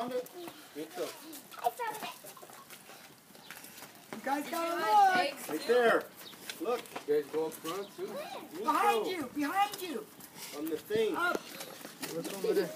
found it? Dito. I found it. You guys gotta look. Right there. Look. You guys go up front too. Where? Behind you. Behind you. On the thing. Up. What's over there.